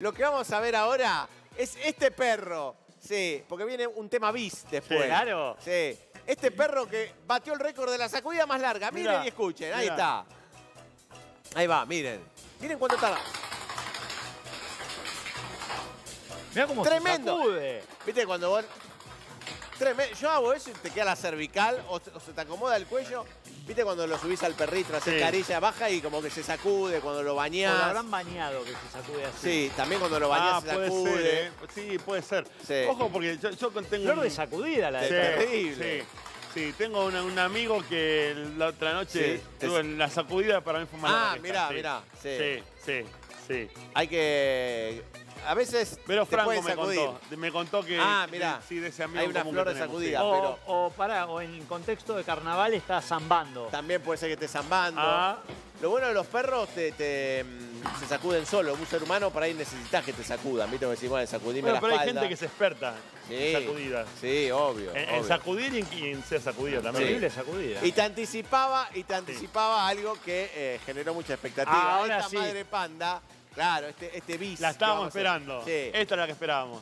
Lo que vamos a ver ahora es este perro. Sí, porque viene un tema bis después. Claro. Sí. Este perro que batió el récord de la sacudida más larga. Miren Mirá, y escuchen. Ahí mirá. está. Ahí va, miren. Miren cuánto tarda. Mirá cómo Tremendo. se sacude. ¿Viste cuando vos... Tremendo. Yo hago eso y te queda la cervical o, se- o se te acomoda el cuello. ¿Viste cuando lo subís al perrito, haces Sí. carilla baja y como que se sacude cuando lo O lo bañás? habrán bañado que se sacude así. Sí, también cuando lo bañás Ah, se puede sacude. ser, ¿eh? Sí, puede ser. Sí. Ojo, porque yo, yo tengo Flor un... de sacudida la de Sí. terrible. Sí, sí, tengo una- un amigo que la otra noche tuvo la sacudida para mí fue más Ah, mirá, mirá. Sí, sí, sí. Hay que... A veces Pero te Franco pueden me sacudir. contó, me contó que Ah, mirá. sí, de ese amigo Hay una común flor de tenemos, sacudida. sí. O, pero- o pará, o en contexto de carnaval está zambando. También puede ser que esté zambando. Ah, Lo bueno de los perros te, te, mm, se sacuden solo. Un ser humano por ahí necesitas que te sacudan. ¿Viste? Como decís, bueno, sacudime bueno, la pero hay gente que es experta Sí. en sacudidas. Sí, obvio. En, sacudir y en, y en ser sacudida también. Terrible sacudida. Y te anticipaba, y te anticipaba algo que eh, generó mucha expectativa. Ah, ahora Esta sí. madre panda, claro, este, este bis. La estábamos esperando. Sí. Esta es la que esperábamos.